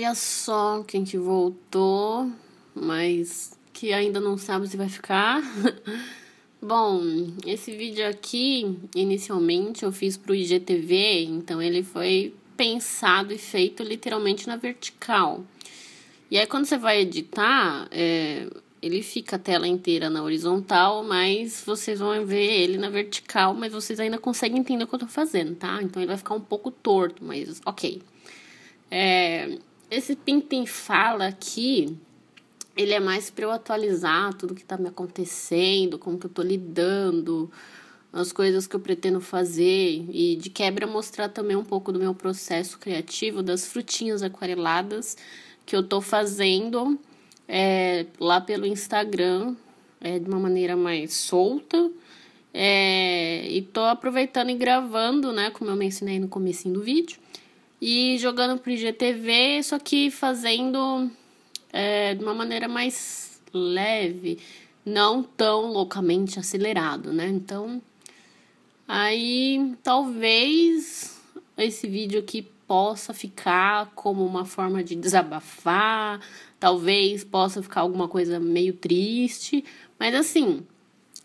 Olha só quem que voltou, mas que ainda não sabe se vai ficar. Bom, esse vídeo aqui, inicialmente eu fiz pro IGTV, então ele foi pensado e feito literalmente na vertical. E aí quando você vai editar, é, ele fica a tela inteira na horizontal, mas vocês vão ver ele na vertical, mas vocês ainda conseguem entender o que eu tô fazendo, tá? Então ele vai ficar um pouco torto, mas ok. É, esse Pimpim Fala aqui, ele é mais para eu atualizar tudo que tá me acontecendo, como que eu tô lidando, as coisas que eu pretendo fazer e de quebra mostrar também um pouco do meu processo criativo, das frutinhas aquareladas que eu tô fazendo é, lá pelo Instagram, é, de uma maneira mais solta. É, e tô aproveitando e gravando, né, como eu mencionei no começo do vídeo e jogando pro IGTV, só que fazendo é, de uma maneira mais leve, não tão loucamente acelerado, né? Então, aí talvez esse vídeo aqui possa ficar como uma forma de desabafar, talvez possa ficar alguma coisa meio triste, mas assim,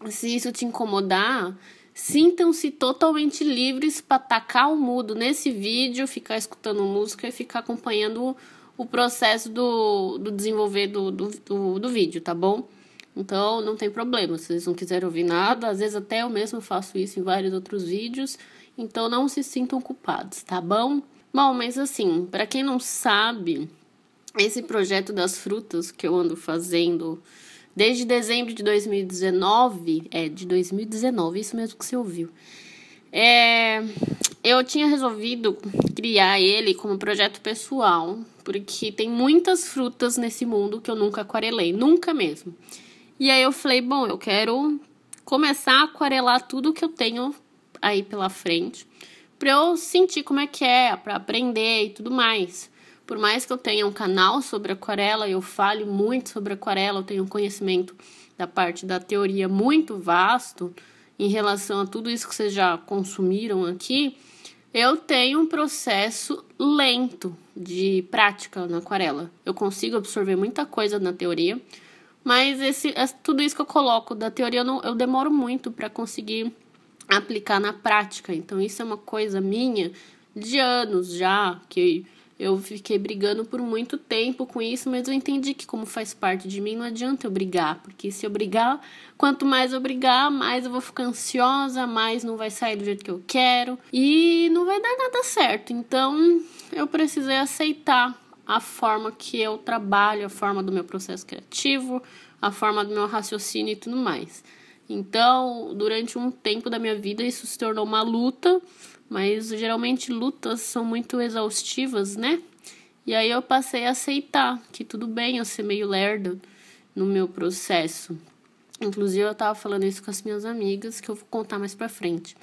se isso te incomodar, Sintam-se totalmente livres para tacar o mudo nesse vídeo, ficar escutando música e ficar acompanhando o processo do, do desenvolver do, do, do, do vídeo, tá bom? Então não tem problema, se vocês não quiserem ouvir nada, às vezes até eu mesmo faço isso em vários outros vídeos, então não se sintam culpados, tá bom? Bom, mas assim, para quem não sabe, esse projeto das frutas que eu ando fazendo Desde dezembro de 2019, é, de 2019, isso mesmo que você ouviu. É, eu tinha resolvido criar ele como projeto pessoal, porque tem muitas frutas nesse mundo que eu nunca aquarelei, nunca mesmo. E aí eu falei, bom, eu quero começar a aquarelar tudo que eu tenho aí pela frente, para eu sentir como é que é, para aprender e tudo mais. Por mais que eu tenha um canal sobre aquarela, eu fale muito sobre aquarela, eu tenho um conhecimento da parte da teoria muito vasto em relação a tudo isso que vocês já consumiram aqui, eu tenho um processo lento de prática na aquarela. Eu consigo absorver muita coisa na teoria, mas esse, tudo isso que eu coloco da teoria eu, não, eu demoro muito para conseguir aplicar na prática. Então isso é uma coisa minha de anos já que eu fiquei brigando por muito tempo com isso, mas eu entendi que, como faz parte de mim, não adianta eu brigar, porque se eu brigar, quanto mais eu brigar, mais eu vou ficar ansiosa, mais não vai sair do jeito que eu quero e não vai dar nada certo. Então, eu precisei aceitar a forma que eu trabalho, a forma do meu processo criativo, a forma do meu raciocínio e tudo mais. Então, durante um tempo da minha vida, isso se tornou uma luta mas geralmente lutas são muito exaustivas, né? E aí eu passei a aceitar que tudo bem eu ser meio lerda no meu processo. Inclusive eu tava falando isso com as minhas amigas, que eu vou contar mais pra frente.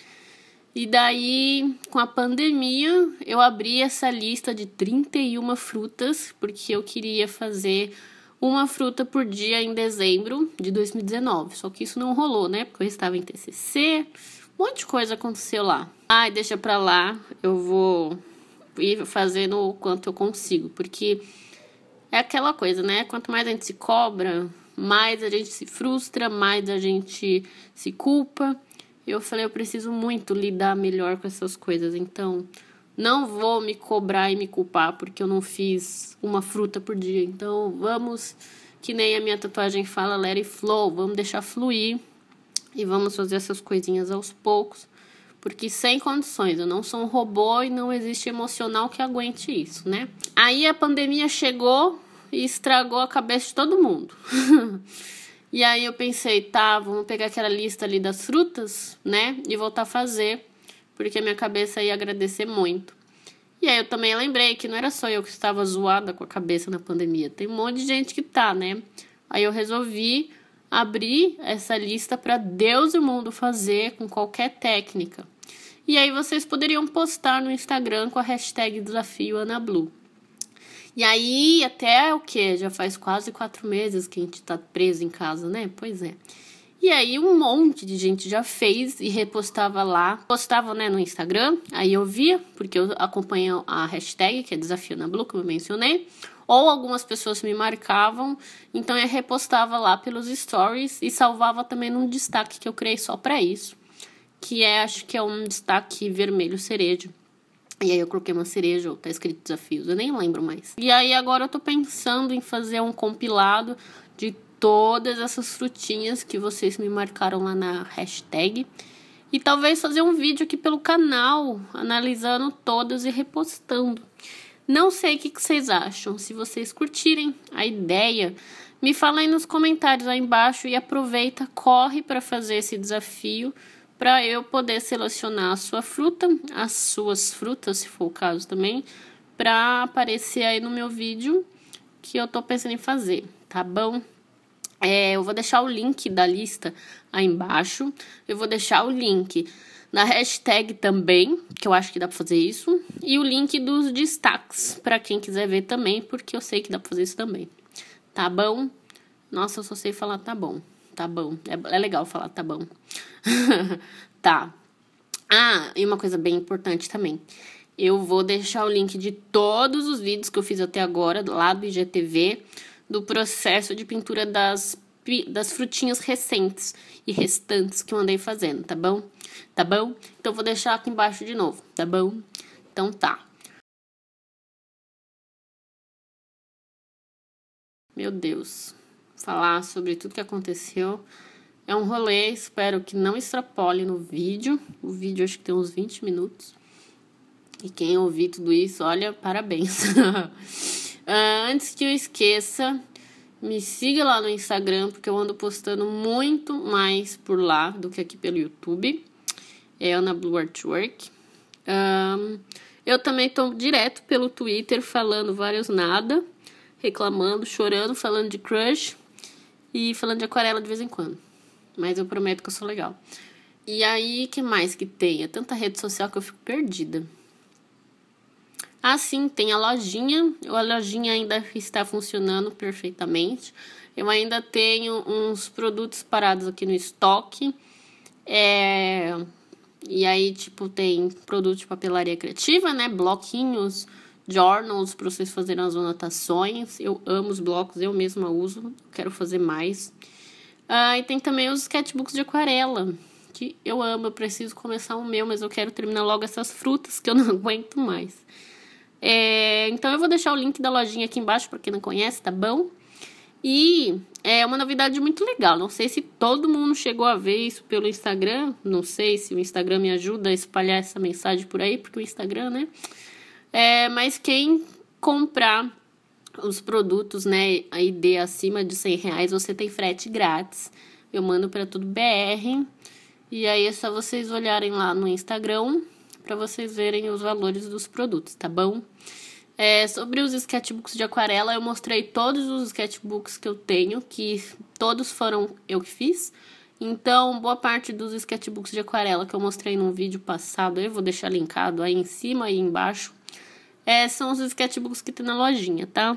E daí, com a pandemia, eu abri essa lista de 31 frutas, porque eu queria fazer uma fruta por dia em dezembro de 2019. Só que isso não rolou, né? Porque eu estava em TCC, um monte de coisa aconteceu lá. Ai, deixa pra lá, eu vou ir fazendo o quanto eu consigo, porque é aquela coisa, né? Quanto mais a gente se cobra, mais a gente se frustra, mais a gente se culpa. Eu falei, eu preciso muito lidar melhor com essas coisas, então não vou me cobrar e me culpar porque eu não fiz uma fruta por dia. Então vamos, que nem a minha tatuagem fala, let it flow, vamos deixar fluir e vamos fazer essas coisinhas aos poucos, porque sem condições, eu não sou um robô e não existe emocional que aguente isso, né? Aí a pandemia chegou e estragou a cabeça de todo mundo. e aí eu pensei, tá, vamos pegar aquela lista ali das frutas, né? E voltar a fazer, porque minha cabeça ia agradecer muito. E aí eu também lembrei que não era só eu que estava zoada com a cabeça na pandemia, tem um monte de gente que tá, né? Aí eu resolvi abrir essa lista para Deus e o mundo fazer com qualquer técnica. E aí vocês poderiam postar no Instagram com a hashtag desafio AnaBlue. E aí, até o que? Já faz quase quatro meses que a gente tá preso em casa, né? Pois é. E aí um monte de gente já fez e repostava lá, postava né, no Instagram, aí eu via, porque eu acompanho a hashtag, que é Desafio na Blue, como eu mencionei, ou algumas pessoas me marcavam, então eu repostava lá pelos stories e salvava também num destaque que eu criei só para isso, que é, acho que é um destaque vermelho cereja. E aí eu coloquei uma cereja, ou tá escrito desafios, eu nem lembro mais. E aí agora eu tô pensando em fazer um compilado de todas essas frutinhas que vocês me marcaram lá na hashtag. E talvez fazer um vídeo aqui pelo canal, analisando todas e repostando. Não sei o que, vocês acham. Se vocês curtirem a ideia, me fala aí nos comentários aí embaixo e aproveita, corre para fazer esse desafio para eu poder selecionar a sua fruta, as suas frutas, se for o caso também, para aparecer aí no meu vídeo que eu tô pensando em fazer, tá bom? É, eu vou deixar o link da lista aí embaixo. Eu vou deixar o link na hashtag também, que eu acho que dá pra fazer isso. E o link dos destaques, para quem quiser ver também, porque eu sei que dá pra fazer isso também. Tá bom? Nossa, eu só sei falar tá bom. Tá bom. É, é legal falar tá bom. tá. Ah, e uma coisa bem importante também. Eu vou deixar o link de todos os vídeos que eu fiz até agora, lá do IGTV do processo de pintura das, das frutinhas recentes e restantes que eu andei fazendo, tá bom? Tá bom? Então vou deixar aqui embaixo de novo, tá bom? Então tá. Meu Deus, falar sobre tudo que aconteceu é um rolê, espero que não extrapole no vídeo. O vídeo acho que tem uns 20 minutos. E quem ouvir tudo isso, olha, parabéns. Uh, antes que eu esqueça, me siga lá no Instagram, porque eu ando postando muito mais por lá do que aqui pelo YouTube. É Ana Blue Artwork. Um, eu também tô direto pelo Twitter falando vários nada, reclamando, chorando, falando de crush e falando de aquarela de vez em quando. Mas eu prometo que eu sou legal. E aí, que mais que tem? É tanta rede social que eu fico perdida. Ah, sim, tem a lojinha. A lojinha ainda está funcionando perfeitamente. Eu ainda tenho uns produtos parados aqui no estoque. É... E aí, tipo, tem produtos de papelaria criativa, né? Bloquinhos, journals para vocês fazerem as anotações. Eu amo os blocos, eu mesma uso. Quero fazer mais. Ah, e tem também os sketchbooks de aquarela, que eu amo. Eu preciso começar o meu, mas eu quero terminar logo essas frutas que eu não aguento mais. É, então eu vou deixar o link da lojinha aqui embaixo para quem não conhece, tá bom? E é uma novidade muito legal. Não sei se todo mundo chegou a ver isso pelo Instagram. Não sei se o Instagram me ajuda a espalhar essa mensagem por aí, porque o Instagram, né? É, mas quem comprar os produtos, né, a ID acima de 100 reais, você tem frete grátis. Eu mando para tudo BR. E aí é só vocês olharem lá no Instagram para vocês verem os valores dos produtos, tá bom? É, sobre os sketchbooks de aquarela, eu mostrei todos os sketchbooks que eu tenho, que todos foram eu que fiz. Então, boa parte dos sketchbooks de aquarela que eu mostrei num vídeo passado, eu vou deixar linkado aí em cima e embaixo, é, são os sketchbooks que tem na lojinha, tá?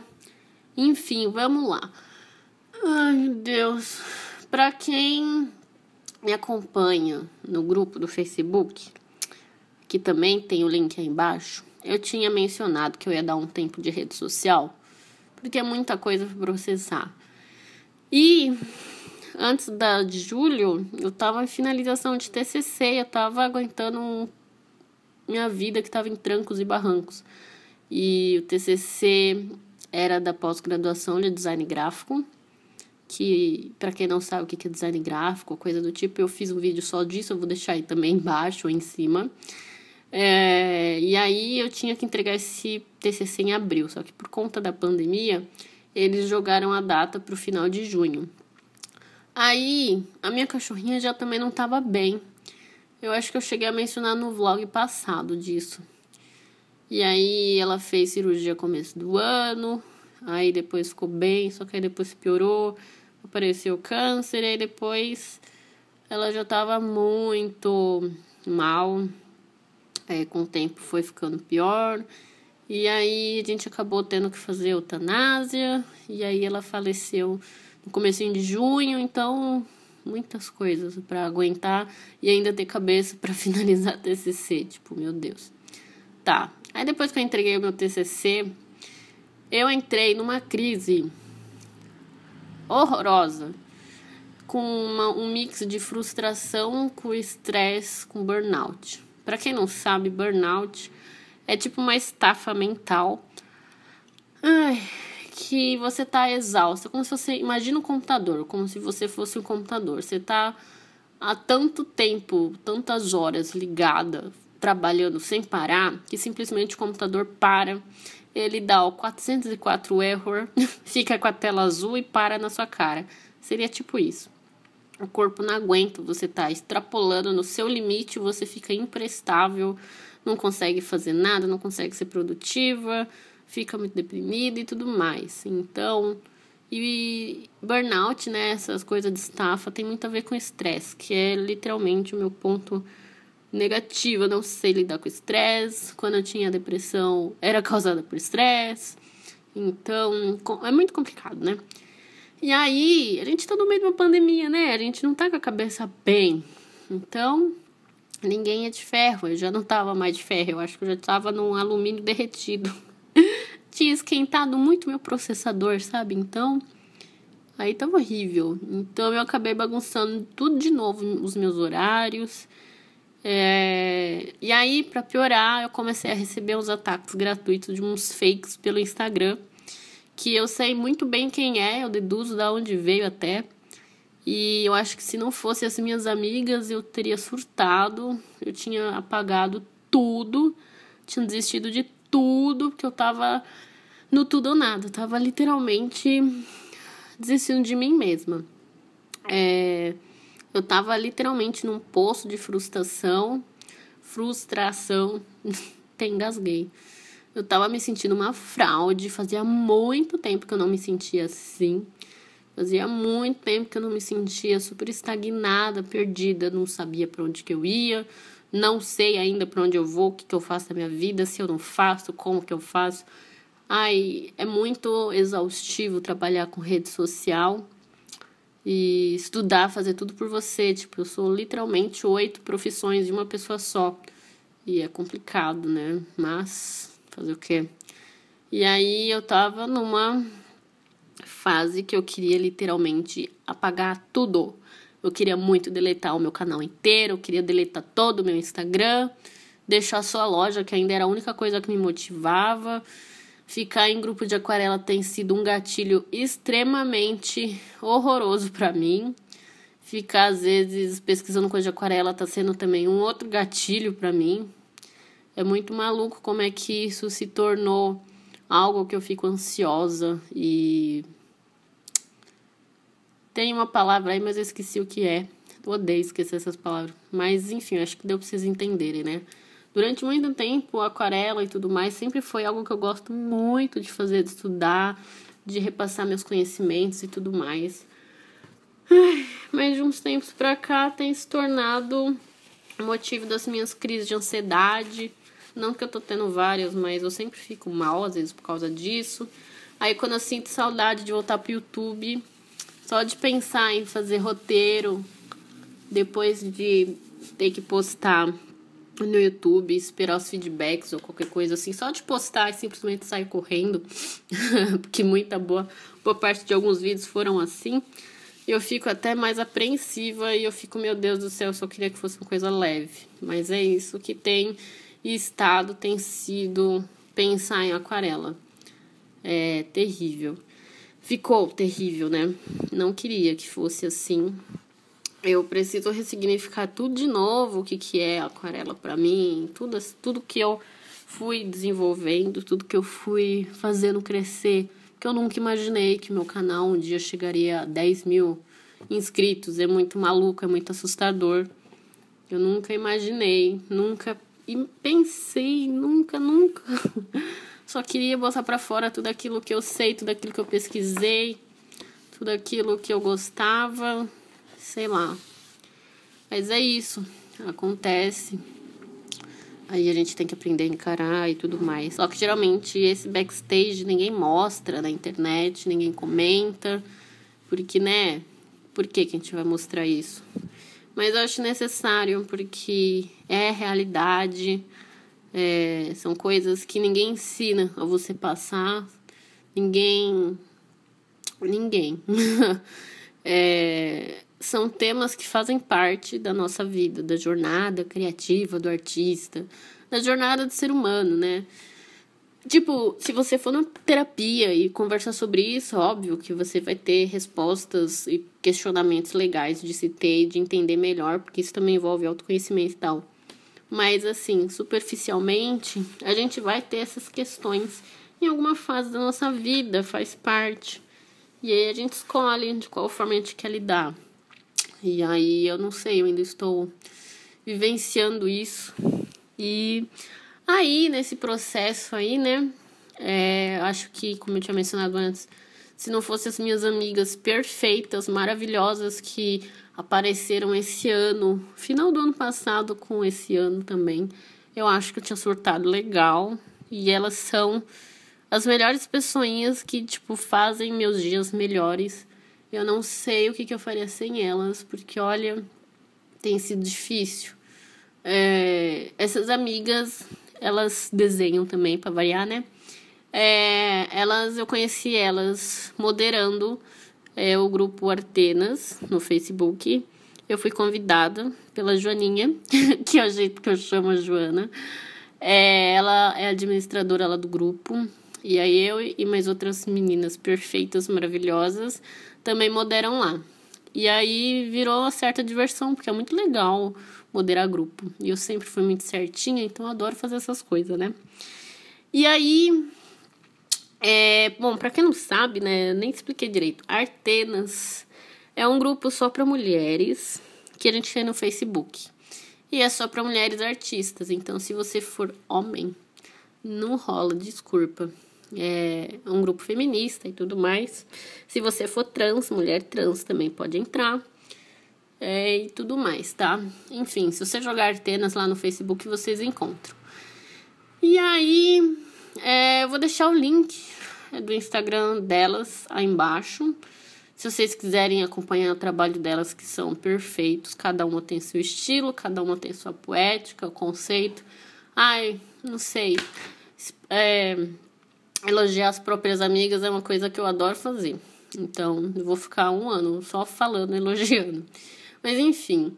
Enfim, vamos lá. Ai, meu Deus. Pra quem me acompanha no grupo do Facebook, que também tem o link aí embaixo, eu tinha mencionado que eu ia dar um tempo de rede social, porque é muita coisa para processar. E antes da, de julho, eu estava em finalização de TCC, eu estava aguentando um, minha vida que estava em trancos e barrancos. E o TCC era da pós-graduação de design gráfico, que para quem não sabe o que é design gráfico, coisa do tipo, eu fiz um vídeo só disso, eu vou deixar aí também embaixo ou em cima. É, e aí eu tinha que entregar esse TCC em abril, só que por conta da pandemia, eles jogaram a data para o final de junho. Aí a minha cachorrinha já também não estava bem. Eu acho que eu cheguei a mencionar no vlog passado disso. E aí ela fez cirurgia começo do ano, aí depois ficou bem, só que aí depois piorou, apareceu câncer, e aí depois ela já estava muito mal, é, com o tempo foi ficando pior. E aí a gente acabou tendo que fazer eutanásia. E aí ela faleceu no começo de junho, então muitas coisas para aguentar e ainda ter cabeça para finalizar TCC, tipo, meu Deus. Tá. Aí depois que eu entreguei o meu TCC, eu entrei numa crise horrorosa, com uma, um mix de frustração com estresse, com burnout. Para quem não sabe, burnout é tipo uma estafa mental. Ai, que você tá exausta, como se você imagina um computador, como se você fosse um computador. Você tá há tanto tempo, tantas horas ligada, trabalhando sem parar, que simplesmente o computador para, ele dá o 404 error, fica com a tela azul e para na sua cara. Seria tipo isso. O corpo não aguenta, você tá extrapolando no seu limite, você fica imprestável, não consegue fazer nada, não consegue ser produtiva, fica muito deprimida e tudo mais. Então, e burnout, né, essas coisas de estafa, tem muito a ver com estresse, que é literalmente o meu ponto negativo. Eu não sei lidar com estresse. Quando eu tinha depressão, era causada por estresse. Então, é muito complicado, né? E aí, a gente tá no meio de uma pandemia, né? A gente não tá com a cabeça bem. Então, ninguém é de ferro. Eu já não tava mais de ferro. Eu acho que eu já tava num alumínio derretido. tinha esquentado muito meu processador, sabe? Então, aí tava horrível. Então eu acabei bagunçando tudo de novo, os meus horários. É... E aí, para piorar, eu comecei a receber uns ataques gratuitos de uns fakes pelo Instagram, que eu sei muito bem quem é, eu deduzo da onde veio até. E eu acho que se não fosse as minhas amigas, eu teria surtado, eu tinha apagado tudo, tinha desistido de tudo, porque eu tava no tudo ou nada. Eu tava literalmente desistindo de mim mesma. É, eu tava literalmente num poço de frustração, frustração, até engasguei. Eu tava me sentindo uma fraude, fazia muito tempo que eu não me sentia assim. Fazia muito tempo que eu não me sentia super estagnada, perdida, não sabia para onde que eu ia, não sei ainda para onde eu vou, o que, que eu faço na minha vida, se eu não faço, como que eu faço. Ai, é muito exaustivo trabalhar com rede social e estudar, fazer tudo por você. Tipo, eu sou literalmente oito profissões de uma pessoa só. E é complicado, né? Mas fazer o quê? E aí eu tava numa fase que eu queria literalmente apagar tudo. Eu queria muito deletar o meu canal inteiro, eu queria deletar todo o meu Instagram, deixar só a loja, que ainda era a única coisa que me motivava. Ficar em grupo de aquarela tem sido um gatilho extremamente horroroso para mim. Ficar às vezes pesquisando coisa de aquarela tá sendo também um outro gatilho para mim. É muito maluco como é que isso se tornou algo que eu fico ansiosa e tem uma palavra aí, mas eu esqueci o que é. Eu odeio esquecer essas palavras. Mas enfim, acho que deu pra vocês entenderem, né? Durante muito tempo, aquarela e tudo mais sempre foi algo que eu gosto muito de fazer, de estudar, de repassar meus conhecimentos e tudo mais. mas de uns tempos pra cá tem se tornado motivo das minhas crises de ansiedade. Não que eu tô tendo várias, mas eu sempre fico mal, às vezes, por causa disso. Aí quando eu sinto saudade de voltar pro YouTube, só de pensar em fazer roteiro, depois de ter que postar no YouTube, esperar os feedbacks ou qualquer coisa assim, só de postar e simplesmente sair correndo, porque muita boa, boa parte de alguns vídeos foram assim. Eu fico até mais apreensiva e eu fico, meu Deus do céu, eu só queria que fosse uma coisa leve. Mas é isso que tem estado, tem sido pensar em aquarela. É terrível. Ficou terrível, né? Não queria que fosse assim. Eu preciso ressignificar tudo de novo, o que, que é aquarela para mim, tudo, tudo que eu fui desenvolvendo, tudo que eu fui fazendo crescer, que eu nunca imaginei que meu canal um dia chegaria a 10 mil inscritos. É muito maluco, é muito assustador. Eu nunca imaginei, nunca pensei, nunca, nunca Só queria botar para fora tudo aquilo que eu sei, tudo aquilo que eu pesquisei, tudo aquilo que eu gostava, sei lá. Mas é isso, acontece. Aí a gente tem que aprender a encarar e tudo mais. Só que geralmente esse backstage ninguém mostra na internet, ninguém comenta, porque, né, por que, que a gente vai mostrar isso. Mas eu acho necessário porque é realidade, é, são coisas que ninguém ensina a você passar, ninguém. Ninguém. é, são temas que fazem parte da nossa vida, da jornada criativa do artista, da jornada do ser humano, né? Tipo, se você for na terapia e conversar sobre isso, óbvio que você vai ter respostas e questionamentos legais de se ter e de entender melhor, porque isso também envolve autoconhecimento e tal. Mas, assim, superficialmente, a gente vai ter essas questões em alguma fase da nossa vida, faz parte. E aí a gente escolhe de qual forma a gente quer lidar. E aí eu não sei, eu ainda estou vivenciando isso. E aí, nesse processo aí, né? É, acho que, como eu tinha mencionado antes, se não fossem as minhas amigas perfeitas, maravilhosas que apareceram esse ano, final do ano passado com esse ano também, eu acho que eu tinha surtado legal. E elas são as melhores pessoinhas que, tipo, fazem meus dias melhores. Eu não sei o que, que eu faria sem elas, porque olha, tem sido difícil. É, essas amigas, elas desenham também, para variar, né? É, elas, eu conheci elas moderando é, o grupo Artenas no Facebook. Eu fui convidada pela Joaninha, que é o jeito que eu chamo a Joana. É, ela é administradora lá do grupo. E aí eu e mais outras meninas perfeitas, maravilhosas, também moderam lá. E aí virou uma certa diversão, porque é muito legal moderar grupo. E eu sempre fui muito certinha, então adoro fazer essas coisas, né? E aí, é, bom, para quem não sabe, né, nem expliquei direito. Artenas é um grupo só para mulheres que a gente tem no Facebook. E é só para mulheres artistas. Então, se você for homem, não rola, desculpa é um grupo feminista e tudo mais. Se você for trans, mulher trans também pode entrar. É, e tudo mais, tá? Enfim, se você jogar Artenas lá no Facebook, vocês encontram. E aí, é, eu vou deixar o link do Instagram delas aí embaixo. Se vocês quiserem acompanhar o trabalho delas, que são perfeitos, cada uma tem seu estilo, cada uma tem sua poética, conceito. Ai, não sei. É, elogiar as próprias amigas é uma coisa que eu adoro fazer. Então, eu vou ficar um ano só falando, elogiando. Mas enfim.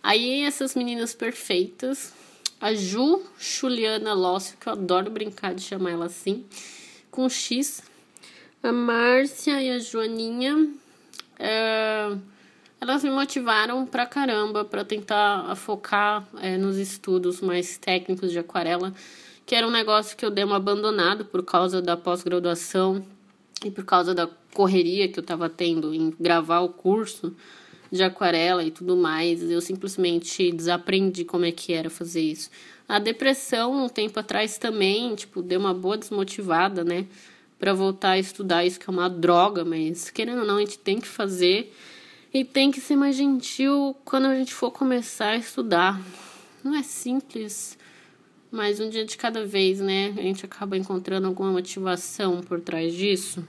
Aí essas meninas perfeitas, a Ju Juliana Lócio, que eu adoro brincar de chamar ela assim, com X, a Márcia e a Joaninha, é, elas me motivaram pra caramba para tentar focar é, nos estudos mais técnicos de aquarela que era um negócio que eu dei uma abandonado por causa da pós-graduação e por causa da correria que eu estava tendo em gravar o curso de aquarela e tudo mais. Eu simplesmente desaprendi como é que era fazer isso. A depressão, um tempo atrás também, tipo, deu uma boa desmotivada, né? Para voltar a estudar isso, que é uma droga, mas querendo ou não, a gente tem que fazer. E tem que ser mais gentil quando a gente for começar a estudar. Não é simples mas um dia de cada vez, né? A gente acaba encontrando alguma motivação por trás disso.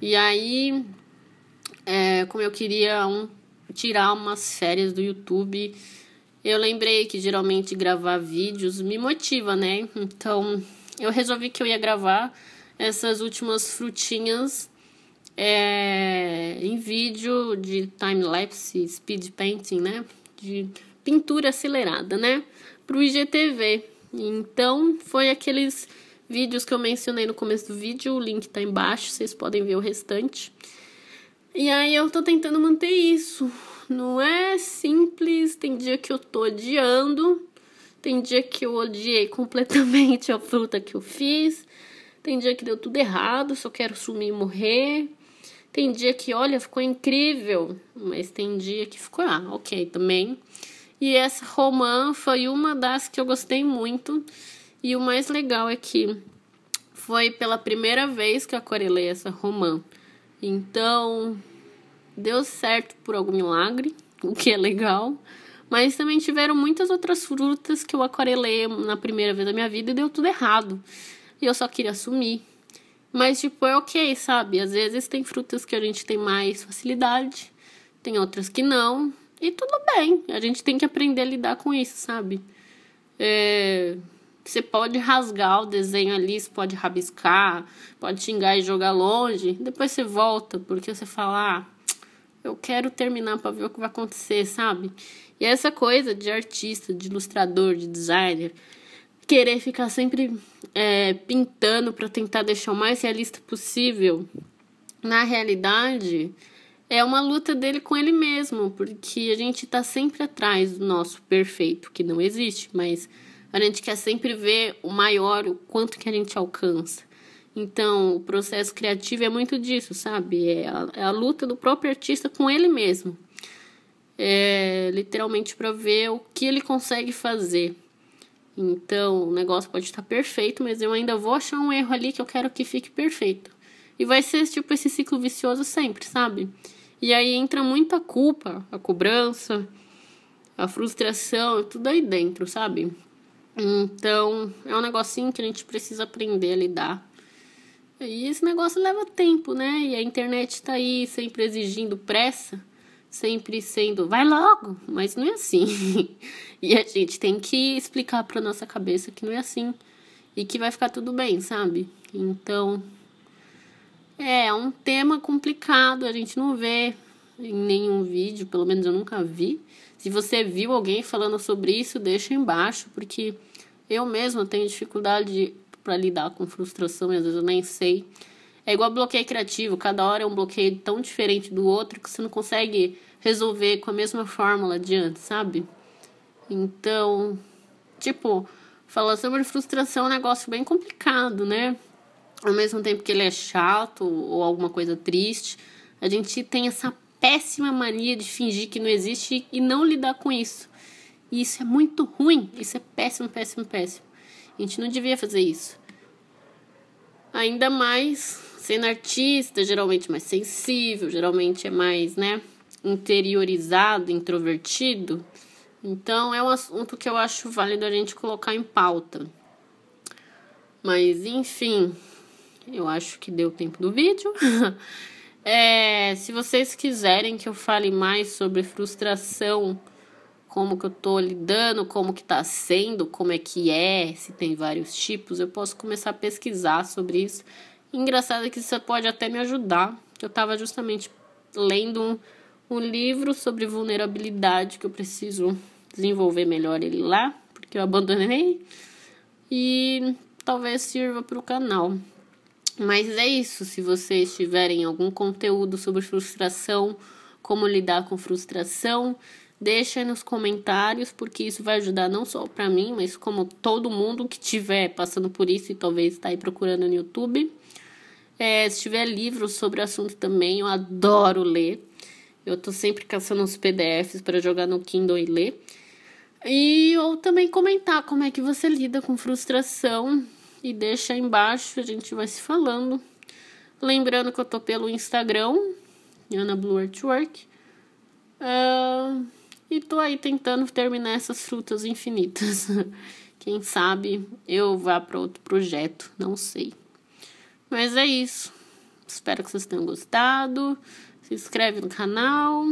E aí, é, como eu queria um, tirar umas férias do YouTube, eu lembrei que geralmente gravar vídeos me motiva, né? Então, eu resolvi que eu ia gravar essas últimas frutinhas é, em vídeo de time-lapse, speed painting, né? De pintura acelerada, né? Pro IGTV. Então, foi aqueles vídeos que eu mencionei no começo do vídeo, o link tá embaixo, vocês podem ver o restante. E aí eu tô tentando manter isso. Não é simples, tem dia que eu tô odiando, tem dia que eu odiei completamente a fruta que eu fiz, tem dia que deu tudo errado, só quero sumir e morrer. Tem dia que, olha, ficou incrível, mas tem dia que ficou, ah, ok, também. E essa romã foi uma das que eu gostei muito. E o mais legal é que foi pela primeira vez que eu aquarelei essa romã. Então, deu certo por algum milagre, o que é legal. Mas também tiveram muitas outras frutas que eu aquarelei na primeira vez da minha vida e deu tudo errado. E eu só queria assumir. Mas, tipo, é ok, sabe? Às vezes tem frutas que a gente tem mais facilidade tem outras que não, e tudo bem. A gente tem que aprender a lidar com isso, sabe? É, você pode rasgar o desenho ali, você pode rabiscar, pode xingar e jogar longe. Depois você volta, porque você fala, ah, eu quero terminar para ver o que vai acontecer, sabe? E essa coisa de artista, de ilustrador, de designer, querer ficar sempre é, pintando para tentar deixar o mais realista possível, na realidade, é uma luta dele com ele mesmo, porque a gente tá sempre atrás do nosso perfeito, que não existe, mas a gente quer sempre ver o maior, o quanto que a gente alcança. Então, o processo criativo é muito disso, sabe? É a, é a luta do próprio artista com ele mesmo. É literalmente para ver o que ele consegue fazer. Então, o negócio pode estar perfeito, mas eu ainda vou achar um erro ali que eu quero que fique perfeito. E vai ser tipo esse ciclo vicioso sempre, sabe? E aí entra muita culpa, a cobrança, a frustração, tudo aí dentro, sabe? Então, é um negocinho que a gente precisa aprender a lidar. E esse negócio leva tempo, né? E a internet tá aí sempre exigindo pressa, sempre sendo, vai logo, mas não é assim. e a gente tem que explicar pra nossa cabeça que não é assim e que vai ficar tudo bem, sabe? Então, é, é um tema complicado, a gente não vê em nenhum vídeo, pelo menos eu nunca vi. Se você viu alguém falando sobre isso, deixa embaixo, porque eu mesma tenho dificuldade para lidar com frustração e às vezes eu nem sei. É igual bloqueio criativo, cada hora é um bloqueio tão diferente do outro que você não consegue resolver com a mesma fórmula adiante, sabe? Então, tipo, falar sobre frustração é um negócio bem complicado, né? Ao mesmo tempo que ele é chato ou alguma coisa triste, a gente tem essa péssima mania de fingir que não existe e não lidar com isso. E isso é muito ruim. Isso é péssimo, péssimo, péssimo. A gente não devia fazer isso. Ainda mais sendo artista, geralmente mais sensível, geralmente é mais, né, interiorizado, introvertido. Então é um assunto que eu acho válido a gente colocar em pauta. Mas enfim, eu acho que deu tempo do vídeo. é, se vocês quiserem que eu fale mais sobre frustração como que eu tô lidando, como que tá sendo, como é que é, se tem vários tipos, eu posso começar a pesquisar sobre isso. Engraçado é que isso pode até me ajudar. Eu estava justamente lendo um, um livro sobre vulnerabilidade que eu preciso desenvolver melhor ele lá, porque eu abandonei. E talvez sirva para o canal. Mas é isso. Se vocês tiverem algum conteúdo sobre frustração, como lidar com frustração, Deixa nos comentários, porque isso vai ajudar não só para mim, mas como todo mundo que estiver passando por isso e talvez está aí procurando no YouTube. É, se tiver livros sobre o assunto também, eu adoro ler. Eu tô sempre caçando uns PDFs para jogar no Kindle e ler. E ou também comentar como é que você lida com frustração e deixa aí embaixo, a gente vai se falando. Lembrando que eu tô pelo Instagram, Ana Blue Artwork. Uh, e tô aí tentando terminar essas frutas infinitas. Quem sabe eu vá para outro projeto, não sei. Mas é isso. Espero que vocês tenham gostado. Se inscreve no canal,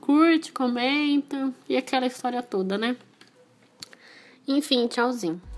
curte, comenta e aquela história toda, né? Enfim, tchauzinho.